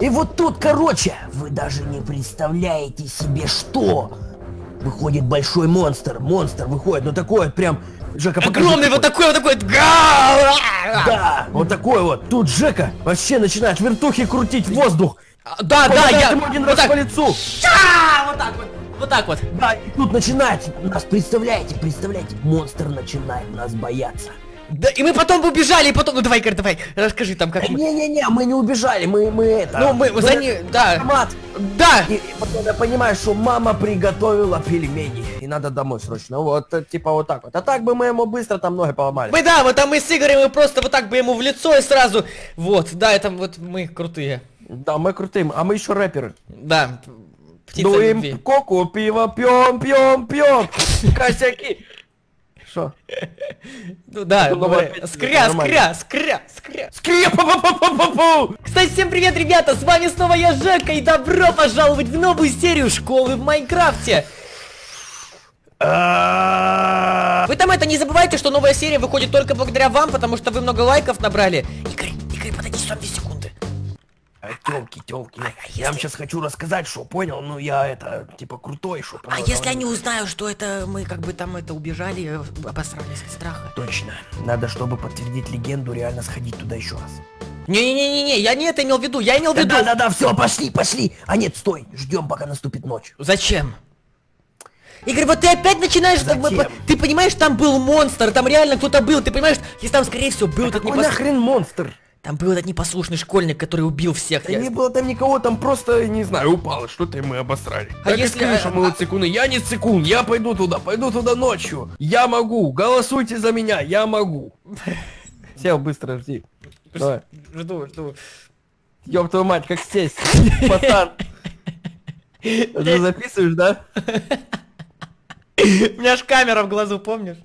И вот тут, короче, вы даже не представляете себе, что выходит большой монстр. Монстр выходит, ну такой вот прям... Жека, покажи Огромный вот такой, вот такой. Да, вот такой вот. Тут Жека вообще начинает вертухи крутить в воздух. А, Да, да, я. ему один Вот раз так. по лицу. Вот так вот. Вот так вот. Да, и тут начинает нас, представляете, представляете, монстр начинает нас бояться. Да, и мы потом убежали, и потом. Ну давай, Игорь, давай, расскажи там, как мы. Не-не-не, мы не убежали, мы, мы это... Ну, мы за ним. Да. Автомат. Да! И, и потом я понимаю, что мама приготовила пельмени. И надо домой срочно. Вот, э, типа вот так вот. А так бы мы ему быстро там ноги поломали. Мы, да, вот там мы с Игорем, мы просто вот так бы ему в лицо и сразу. Вот, да, это вот мы крутые. Да, мы крутые, а мы еще рэперы. Да. Птица Дуем любви. коку, пиво пьем, пьем, пьем. Косяки. Что? Ну да, скря, нормально. скря, скря, скря. Скрипа-па-па-па-пу! Кстати, всем привет, ребята, с вами снова я, Жека, и добро пожаловать в новую серию школы в Майнкрафте. Вы там это не забывайте, что новая серия выходит только благодаря вам, потому что вы много лайков набрали. Игорь, Игорь, подойди сюда две секунды. А, Тёлки, тёлки. а Я вам сейчас хочу рассказать, что понял, ну я это, типа, крутой, что А если они узнают, что это мы как бы там это убежали, э, обосрались от страха? Точно. Надо, чтобы подтвердить легенду, реально сходить туда еще раз. Не-не-не-не, я не это имел в виду, я имел в виду. Да-да-да, все, пошли, пошли. А нет, стой, ждем, пока наступит ночь. Зачем? Игорь, вот ты опять начинаешь... Зачем? Ты понимаешь, там был монстр, там реально кто-то был, ты понимаешь, если там, скорее всего, был этот Какой непос- нахрен монстр? Там был этот непослушный школьник, который убил всех. Да я- не было там никого, там просто, не знаю, упало, что-то и мы обосрали. А Так и если, скажи, а- что мы вот секунды, я не секунд, я пойду туда, пойду туда ночью. Я могу, голосуйте за меня, я могу. Сел быстро, жди. Давай. Жду, жду. Ёб твою мать, как сесть, пацан. Ты записываешь, да? У меня ж камера в глазу, помнишь?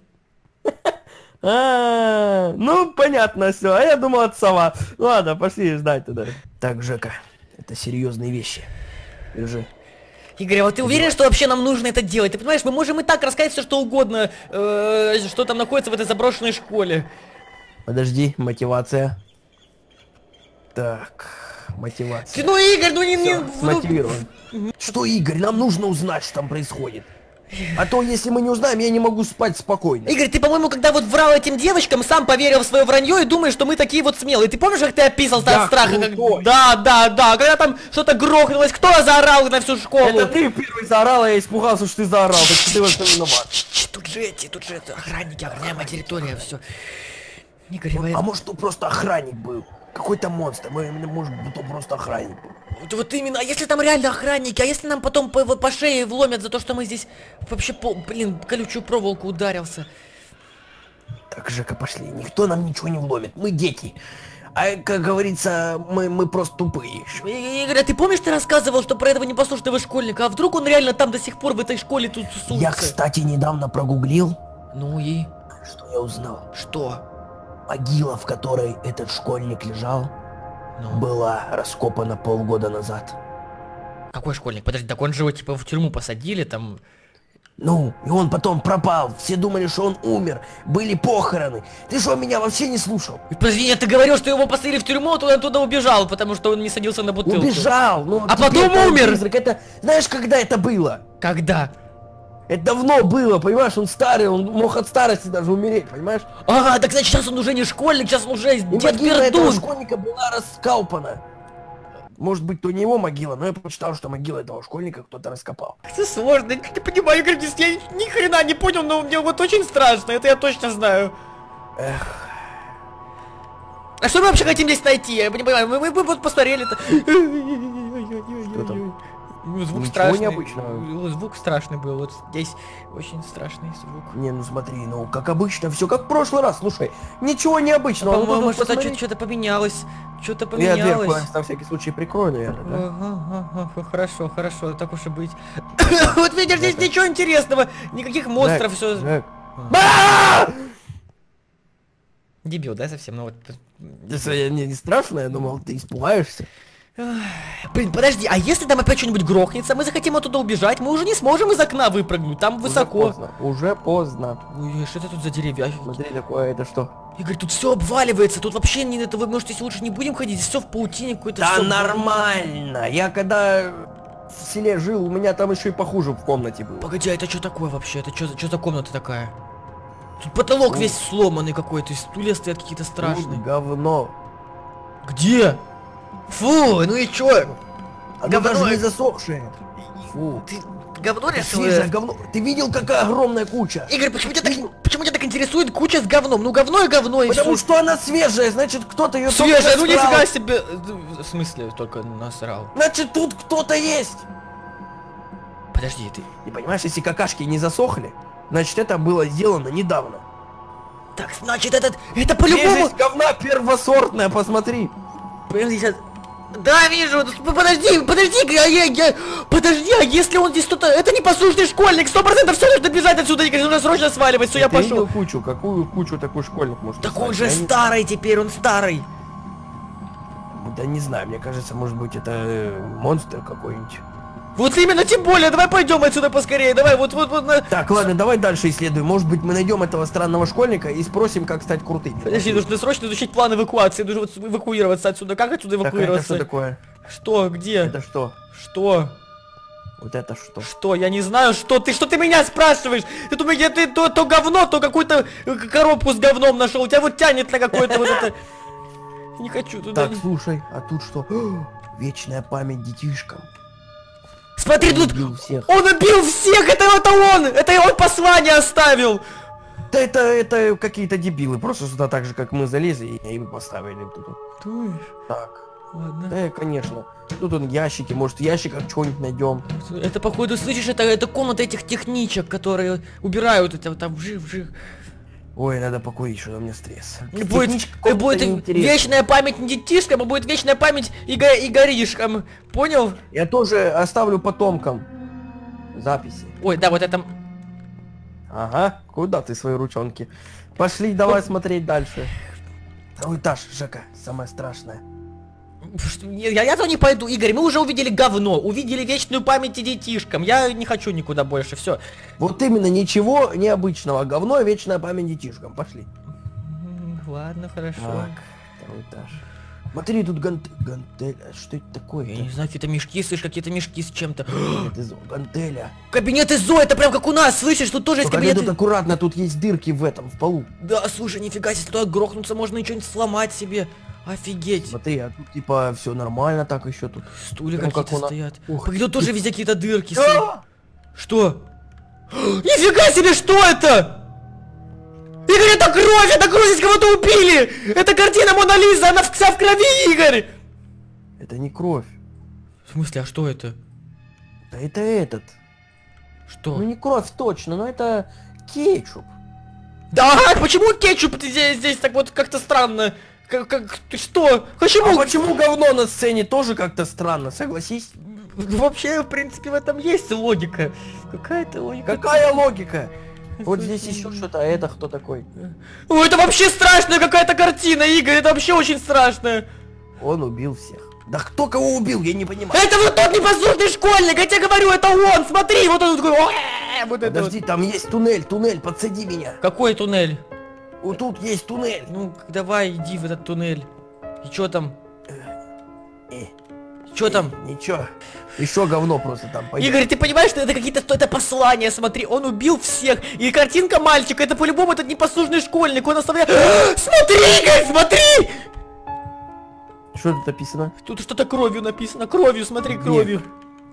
А, ну понятно все. А я думал от сова. Ладно, пошли ждать тогда. Так, Жека, это серьезные вещи. Держи. Игорь, а вот ты уверен, что вообще нам нужно это делать? Ты понимаешь, мы можем и так рассказать все, что угодно, э, что там находится в этой заброшенной школе. Подожди, мотивация. Так, мотивация. Ты, ну, Игорь, ну не... не Всё, ну, смотивирован. Что, Игорь, нам нужно узнать, что там происходит. А то, если мы не узнаем, я не могу спать спокойно. Игорь, ты, по-моему, когда вот врал этим девочкам, сам поверил в свое вранье и думаешь, что мы такие вот смелые. Ты помнишь, как ты описался Я от страха? как-. Да, да, да. Когда там что-то грохнулось, кто заорал на всю школу? Это ты первый заорал, а я испугался, что ты заорал. Так ты в этом виноват. Тут же эти, тут же это, охранники, охраняемая территория, все. Игорь, вы- А может, то просто охранник был? Какой-то монстр. Мы- Может, то просто охранник был. вот, вот именно, а если там реально охранники, а если нам потом по, по шее вломят за то, что мы здесь вообще, по, блин, колючую проволоку ударился? Так, Жека, пошли. Никто нам ничего не вломит. Мы дети. А, как говорится, мы, мы просто тупые. И- Игорь, а ты помнишь, ты рассказывал, что про этого непослушного школьника, а вдруг он реально там до сих пор в этой школе тут тусуется? Я, кстати, недавно прогуглил, Ну и что я узнал. что? Могила, в которой этот школьник лежал, Ну, была раскопана полгода назад. какой школьник? Подожди, так он же его типа в тюрьму посадили там. Ну, и он потом пропал. Все думали, что он умер. Были похороны. Ты что, меня вообще не слушал? Подожди, нет, ты говорил, что его посадили в тюрьму, а он оттуда убежал, потому что он не садился на бутылку. Убежал. Ну, А потом умер. Призрак. Это, знаешь, когда это было? Когда? Это давно было, понимаешь? Он старый, он мог от старости даже умереть, понимаешь? А, так значит сейчас он уже не школьник, сейчас он уже И дед Пердун. школьника была раскопана. Может быть, то не его могила, но я прочитал, что могила этого школьника кто-то раскопал. Это сложно, я не понимаю, Игорь, я ни хрена не понял, но мне вот очень страшно, это я точно знаю. Эх, А что мы вообще хотим здесь найти? Я не понимаю, мы, мы, мы вот постарели-то. Ну, Звук Ничего страшный. необычного. Ну, Звук страшный был, вот здесь очень страшный звук. не, ну смотри, ну как обычно, все как в прошлый раз, слушай, ничего необычного. ну, По-моему, что-то что-то поменялось. Что-то Я дверку поменялось. на всякий случай прикрою, наверное, да? Ага, ага, Хорошо, хорошо, так уж и быть. Вот видишь, здесь ничего интересного, никаких монстров, все. А! Дебил, да, совсем? Ну вот. Это не, не страшно, я думал, ты испугаешься. Блин, подожди, а если там опять что-нибудь грохнется, мы захотим оттуда убежать, мы уже не сможем из окна выпрыгнуть, там Уже высоко. поздно, Уже поздно. Ой, что это тут за деревья? Смотри, такое, это что? Игорь, тут все обваливается, тут вообще не это, вы, может, если лучше не будем ходить, все в паутине какой-то. Да нормально. Я когда в селе жил, у меня там еще и похуже в комнате было. Погоди, а это что такое вообще? Это что за комната такая? Тут потолок Ну. весь сломанный какой-то, и стулья стоят какие-то страшные. Тут говно. Где? Фу, ну и чё? Оно Говно даже не засохшее. Фу. Ты говно решил? Свежее говно. Ты видел, какая огромная куча? Игорь, почему тебя, так, почему тебя так интересует куча с говном? Ну говно и говно, и Потому всё. что она свежая, значит кто-то ее Свежая, ну нифига себе. В смысле, только насрал. Значит тут кто-то есть. Подожди, ты... И понимаешь, если какашки не засохли, значит это было сделано недавно. Так, значит, этот... Это по-любому... Говна первосортная, посмотри. Подожди, сейчас... Да, вижу, подожди, подожди, а я, я, подожди, а если он здесь кто-то, это непослушный школьник, сто процентов все нужно бежать отсюда, Игорь, нужно срочно сваливать, все, я пошел. кучу, какую кучу такой школьник может Так он же Я не- старый теперь, он старый. Да не знаю, мне кажется, может быть это э, монстр какой-нибудь. Вот именно, тем более, давай пойдем отсюда поскорее, давай, вот, вот, вот, на... Так, ладно, давай дальше исследуем. Может быть мы найдем этого странного школьника и спросим, как стать крутым. Подожди, нужно срочно изучить план эвакуации, нужно вот эвакуироваться отсюда, как отсюда Так, а это эвакуироваться? что такое? Что, где? Это что? Что? Вот это что? Что? Я не знаю, что ты, что ты меня спрашиваешь? Ты думаешь, я ты то, то говно, то какую-то э, коробку с говном нашел. У тебя вот тянет на какое-то вот это. Не хочу туда. Так, слушай, а тут что? Вечная память детишкам. Смотри, тут Убил всех. он убил всех! Это, это он! Это он послание оставил! Да это, это какие-то дебилы. Просто сюда так же, как мы залезли и им поставили тут. Думаешь? Так. Ладно. Да, конечно. Тут он ящики, может в ящиках что-нибудь найдем. Это походу, слышишь, это, это комната этих техничек, которые убирают это там жив. Ой, надо покурить, что у меня стресс. И будет, и какого-то будет вечная память не детишкам, а будет вечная память и, го- и горишкам. Понял? Я тоже оставлю потомкам записи. Ой, да, вот это... Ага, куда ты свои ручонки? Пошли, давай смотреть дальше. Второй этаж, Жека, самое страшное. Я, я то не пойду, Игорь, мы уже увидели говно, увидели вечную память и детишкам. Я не хочу никуда больше, все. Вот именно ничего необычного. Говно и вечная память детишкам. Пошли. Ладно, хорошо. Так, второй этаж. Смотри, тут гант... гантель. а Что это такое? Я не знаю, какие-то мешки, слышь, какие-то мешки с чем-то. Кабинет из гантеля. Кабинет ИЗО, это прям как у нас, слышишь, тут тоже есть кабинет... тут аккуратно, тут есть дырки в этом, в полу. Да, слушай, нифига себе, туда грохнуться можно и что-нибудь сломать себе. Офигеть. Смотри, а тут типа все нормально так еще тут. Стулья как какие-то на- стоят. Ух Погоди, тут тоже везде какие-то дырки. А! Что? Нифига себе, что это? Игорь, это кровь, это кровь, здесь кого-то убили! Это картина Мона Лиза, она вся в крови, Игорь! Это не кровь. В смысле, а что это? Да это этот. Что? Ну не кровь точно, но это кетчуп. Да, почему кетчуп здесь, здесь так вот как-то странно? Как, как, что? А Почему? почему говно на сцене тоже как-то странно, согласись? Вообще, в принципе, в этом есть логика. Какая-то логика. Какая логика? Вот здесь еще что-то, а это кто такой? О, это вообще страшная какая-то картина, Игорь, это вообще очень страшно. Он убил всех. Да кто кого убил, я не понимаю. Это вот тот непослушный школьник, я тебе говорю, это он, смотри, вот он такой, вот Подожди, там есть туннель, туннель, подсади меня. вот. Какой туннель? Вот тут есть туннель. Ну, давай, иди в этот туннель. И чё там? Э, Чё там? Ничего. Еще говно просто там. пойдем. Игорь, ты понимаешь, что это какие-то что это послания, смотри, он убил всех. И картинка мальчика, это по-любому этот непослушный школьник, он оставляет... Смотри, Игорь, смотри! Что тут написано? Тут что-то кровью написано, кровью, смотри, кровью.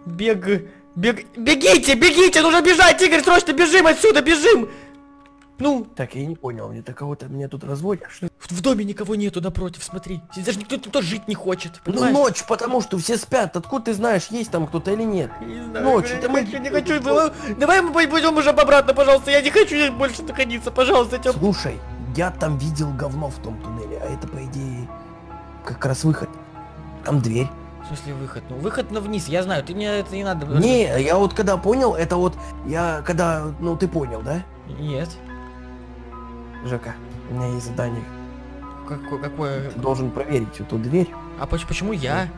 Бег, бег, бегите, бегите, нужно бежать, Игорь, срочно бежим отсюда, бежим! Ну, Так, я не понял, мне так кого-то меня тут разводят. Что? в, в доме никого нету напротив, смотри. Здесь даже никто, никто жить не хочет, Ну понимаешь? ночь, потому что все спят. Откуда ты знаешь, есть там кто-то или нет? Не знаю, Ночь, я это не мы- хочу, не хочу, давай, мы пойдем уже обратно, пожалуйста, я не хочу здесь больше находиться, пожалуйста, Тём. Слушай, я там видел говно в том туннеле, а это по идее как раз выход. Там дверь. В смысле выход? Ну, выход на вниз, я знаю, ты мне это не надо. Не, я вот когда понял, это вот я когда, ну ты понял, да? Нет. Жека, у меня есть задание. Какое, какое? Ты должен проверить эту дверь. А поч- почему я?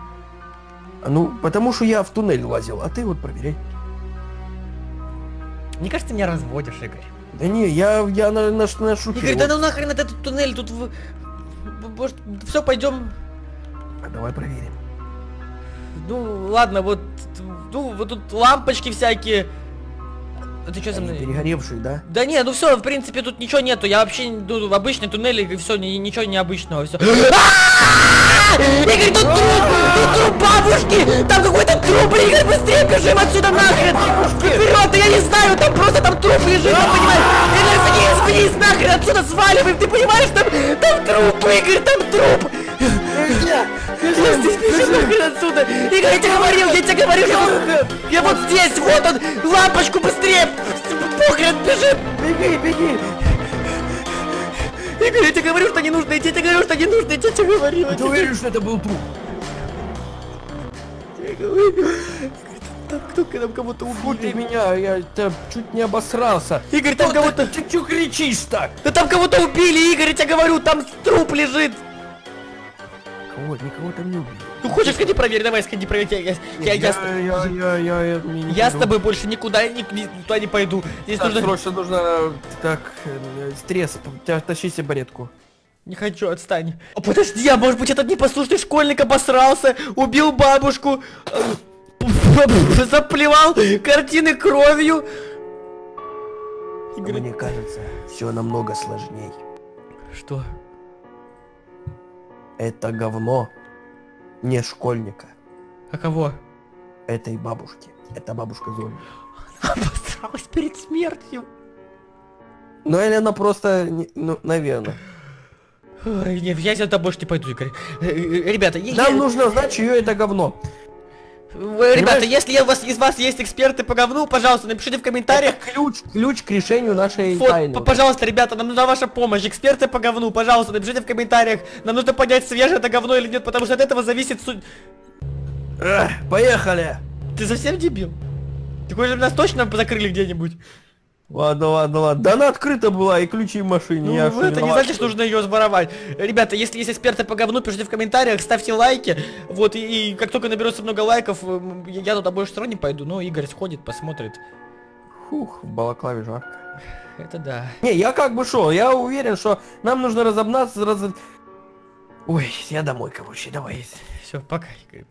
Ну, потому что я в туннель лазил, а ты вот проверяй. Мне кажется, ты меня разводишь, Игорь. Да не, я, я на, на, на шутке. Игорь, да ну нахрен этот туннель, тут... в- Может, все, пойдем... А Давай проверим. Ну, ладно, вот... Ну, вот тут лампочки всякие. А ты что Они мной? перегоревшие, да? Да не, ну все, в принципе, тут ничего нету. Я вообще ну, обычный туннель, и все, ничего необычного, все. Игорь, тут труп! Тут труп бабушки! Там какой-то труп, Игорь, быстрее бежим отсюда нахрен! Вперед, да я не знаю, там просто там труп лежит, ты понимаешь? Игорь, вниз, вниз, нахрен, отсюда сваливаем, ты понимаешь, там, там труп, Игорь, там труп! Я здесь бежим нахрен отсюда! Игорь, я тебе говорил, я тебе говорил, что... Я вот здесь, вот он! Лампочку быстрее! Похрен, бежим! Беги, беги! Игорь, я тебе говорю, что не нужно идти, я тебе говорю, что не нужно идти, я тебе говорю. я Ты уверен, что это был труп? говорю. Там кто-то там кого-то ты убили. меня, я там чуть не обосрался. Игорь, там Кто кого-то... Ты чё кричишь так? Да там кого-то убили, Игорь, я тебе говорю, там труп лежит. Кого? Никого там не убили. Ну хочешь, сходи проверь, давай, сходи проверь. Я, я, я, я, с- я, я, я, я, я я с тобой больше никуда ни, ни- туда не пойду. Здесь Так, нужно... срочно нужно, так, э, стресс, тащи сигаретку. Не хочу, отстань. О, подожди, а может быть этот непослушный школьник обосрался, убил бабушку, э, заплевал картины кровью. Игорь, Мне кажется, все намного сложней. Что? Это говно не школьника, А кого? этой бабушки. Это бабушка зомби. Обосралась перед смертью. Ну или она просто, не- ну, наверное. Ой, не, я за тобой больше не пойду, Игорь. Э, э, Ребята, Нам е- нужно знать, чье это говно. Ребята, если я у вас, из вас есть эксперты по говну, пожалуйста, напишите в комментариях. Это ключ, ключ к решению нашей Вот, тайны. пожалуйста, ребята, нам нужна ваша помощь. Эксперты по говну, пожалуйста, напишите в комментариях. Нам нужно понять, свежее это говно или нет, потому что от этого зависит суть. Эх, поехали! Ты совсем дебил? Ты хочешь, чтобы нас точно закрыли где-нибудь? Ладно, ладно, ладно. Да она открыта была, и ключи в машине. Ну, я это не виноват, значит, что нужно ее своровать. Ребята, если есть эксперты по говну, пишите в комментариях, ставьте лайки. Вот, и, и как только наберется много лайков, я я туда больше все равно не пойду. Но Игорь сходит, посмотрит. Фух, в балаклаве жарко. Это да. Не, я как бы шел, я уверен, что нам нужно разобраться, раз... Ой, я домой, короче, давай. Все, пока, Игорь.